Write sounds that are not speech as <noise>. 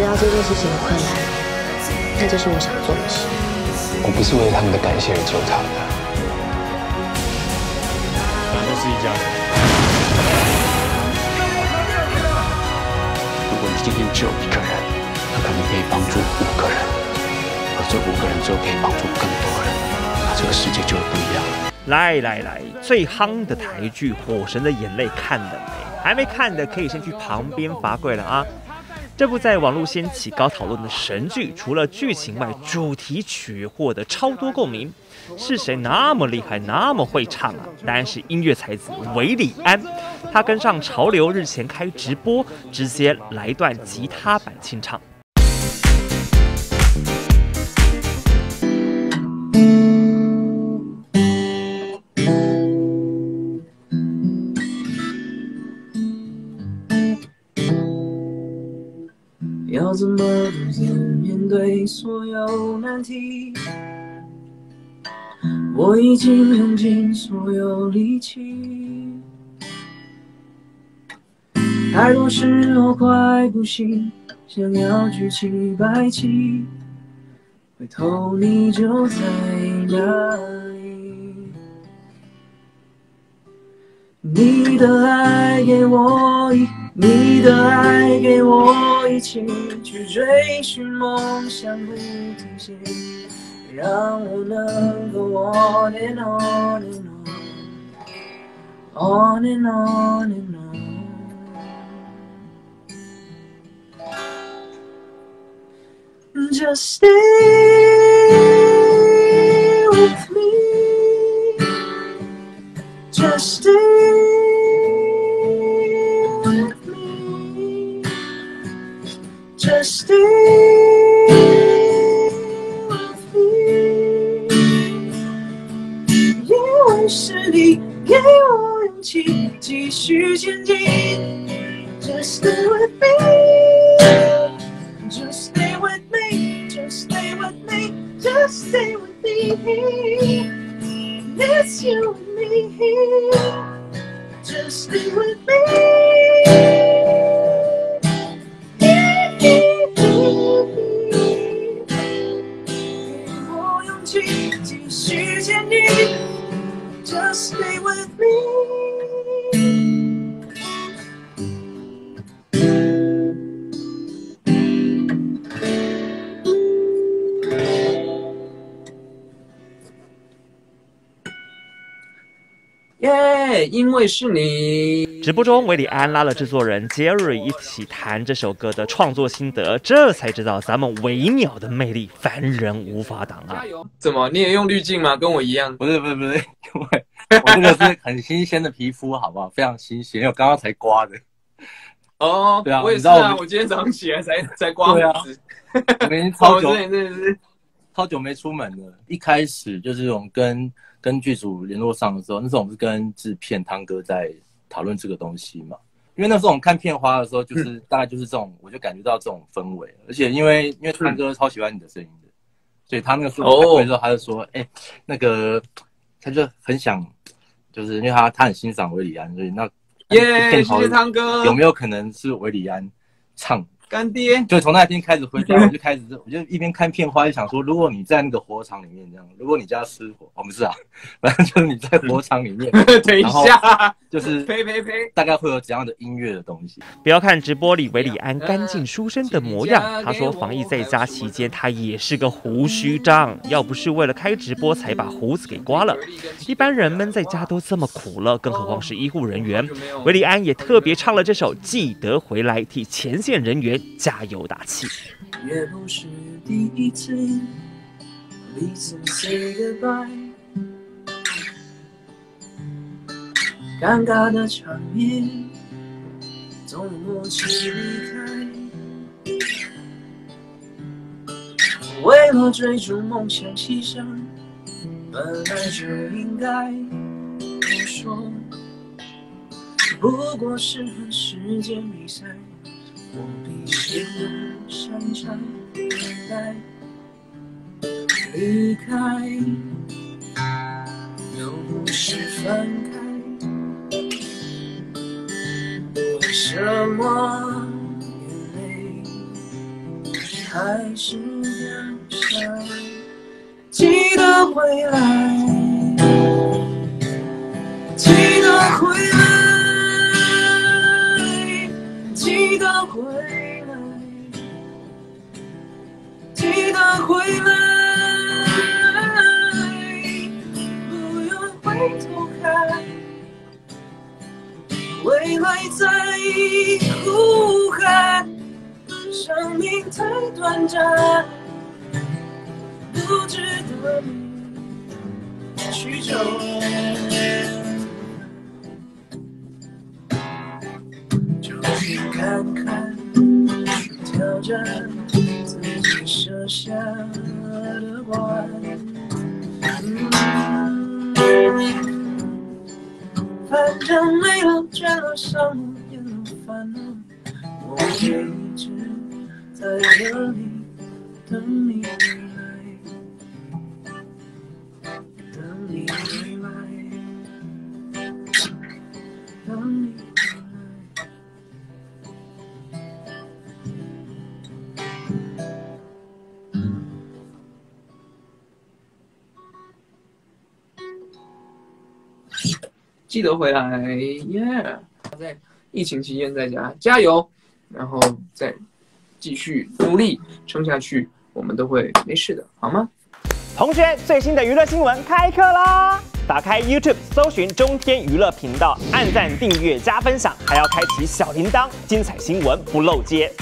知道这件事情有困难，那就是我想做的事。我不是为了他们的感谢而救他们的。本来都是一家人。如果你今天只有一个人，他可能可以帮助五个人，而这五个人之后可以帮助更多人，那这个世界就会不一样。来来来，最夯的台剧《火神的眼泪》看了没？还没看的可以先去旁边罚跪了啊！这部在网络掀起高讨论的神剧，除了剧情外，主题曲获得超多共鸣。是谁那么厉害，那么会唱啊？当然是音乐才子韦礼安。他跟上潮流，日前开直播，直接来段吉他版清唱。要怎么独自面对所有难题？我已经用尽所有力气，太多时候快不行，想要举起白旗，回头你就在哪里？你的爱给我，你的爱给我一起，去追寻梦想不停歇。让我能够 on and on and on, on and on and on. Just stay with me. Just stay Just stay. 是你给我勇气，继续前进。耶！因为是你。直播中，韦礼安拉了制作人 Jerry 一起谈这首歌的创作心得，这才知道咱们维鸟的魅力，凡人无法挡啊！怎么？你也用滤镜吗？跟我一样？不是不是不是，因为我这个是很新鲜的皮肤，好不好？非常新鲜，因为我刚刚才刮的。哦，对啊，我也是啊，我今天早上起来才才刮胡子。我已经超久，<laughs> 真的是超久没出门了。一开始就是我们跟跟剧组联络上的时候，那时候我们是跟制片汤哥在讨论这个东西嘛。因为那时候我们看片花的时候，就是大概就是这种，我就感觉到这种氛围。而且因为因为汤哥超喜欢你的声音的，所以他那个时候开会之后，他就说：“哎，那个他就很想，就是因为他他很欣赏韦礼安，所以那耶，谢谢汤哥。有没有可能是韦礼安唱？”干爹，就从那天开始回家，我就 <laughs> 开始，我就一边看片花，就想说，如果你在那个火场里面这样，如果你家失火，我不是啊，反正就是你在火场里面，<laughs> 等一下，就是呸呸呸，大概会有怎样的音乐的东西？不要看直播里韦礼安干净书生的模样，他说防疫在家期间，他也是个胡须章，要不是为了开直播才把胡子给刮了。一般人闷在家都这么苦了，更何况是医护人员。韦礼安也特别唱了这首《记得回来》，替前线人员。加油打气。也不是第一次彼此 say goodbye，尴尬的场面总有默契离开。为了追逐梦想牺牲，本来就应该不说，不过是和时间比赛。我比谁更擅长等待，离开又不是分开，为什么眼泪还是渺小。记得回来，记得回来，回来，记得回来，不用回头看。未来在呼喊，生命太短暂，不值得你去求。就去看看，挑战自己设下的关。嗯反正没了，倦了，伤了，也了，烦恼，我会一直在这里等你 <laughs> 记得回来，耶！在疫情期间在家加油，然后再继续努力撑下去，我们都会没事的，好吗？同学，最新的娱乐新闻开课啦！打开 YouTube 搜寻中天娱乐频道，按赞、订阅、加分享，还要开启小铃铛，精彩新闻不漏接。